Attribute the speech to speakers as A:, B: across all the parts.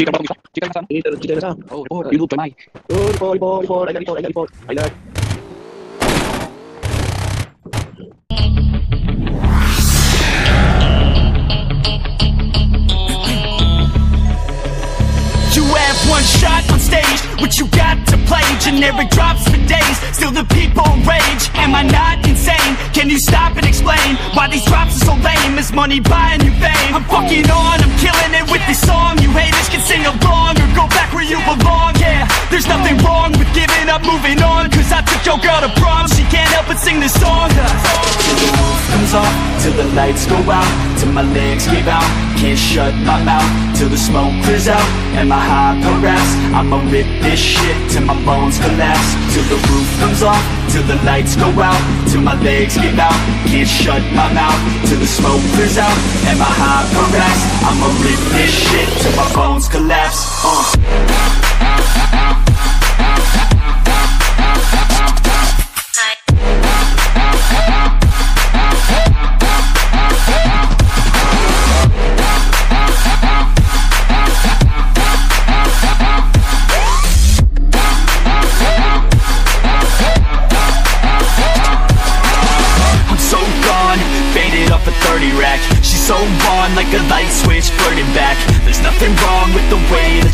A: You have one shot on stage, what you got to play Generic drops for days, still the people rage Am I not insane? Can you stop and explain Why these drops are so lame? Is money buying you fame? I'm fucking on, I'm there's nothing wrong with giving up, moving on Cause I took your girl to prom, she can't help but sing this song. Till the roof comes off, till the lights go out Till my legs give out, can't shut my mouth Till the smoke clears out, and my high harass I'ma rip this shit till my bones collapse. Till the roof comes off, till the lights go out Till my legs give out, can't shut my mouth Till the smoke clears out, and my high harass I'ma rip this shit till my bones collapse. Uh.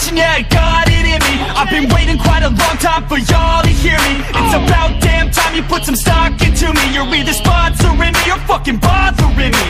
A: passion, yeah, I got it in me. I've been waiting quite a long time for y'all to hear me. It's about damn time you put some stock into me. You're either sponsoring me or fucking bothering me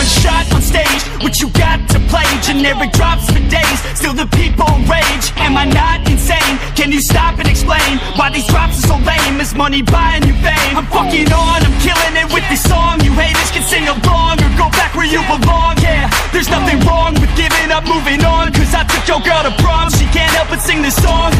A: One shot on stage, what you got to play. Generic drops for days, still the people rage. Am I not insane? Can you stop and explain Why these drops are so lame? Is money buying you fame? I'm fucking on, I'm killing it with this song. You haters can sing along or go back where you belong. Yeah, there's nothing wrong with giving up, moving on. Cause I took your girl to prom, she can't help but sing this song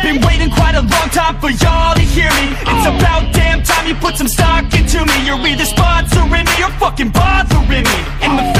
B: I've been waiting quite a long
A: time for y'all to hear me. It's about damn time you put some stock into me. You're either sponsoring me or fucking bothering me.